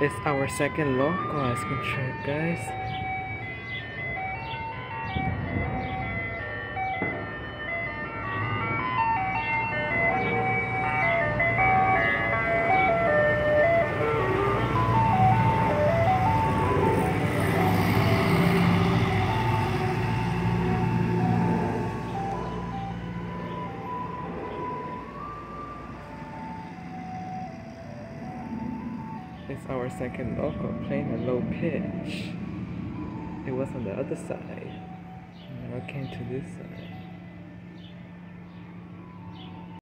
It's our second localized control, guys. It's our second local playing a low pitch. It was on the other side. Now it came to this side.